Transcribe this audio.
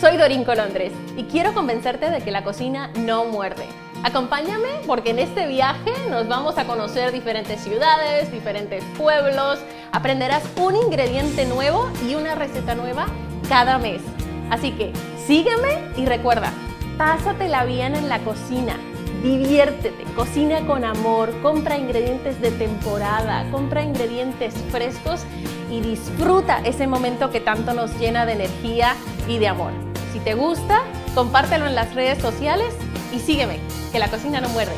soy Dorín Colondres y quiero convencerte de que la cocina no muerde. Acompáñame porque en este viaje nos vamos a conocer diferentes ciudades, diferentes pueblos, aprenderás un ingrediente nuevo y una receta nueva cada mes. Así que sígueme y recuerda, pásatela bien en la cocina, diviértete, cocina con amor, compra ingredientes de temporada, compra ingredientes frescos y disfruta ese momento que tanto nos llena de energía y de amor. Si te gusta, compártelo en las redes sociales y sígueme, que la cocina no muerde.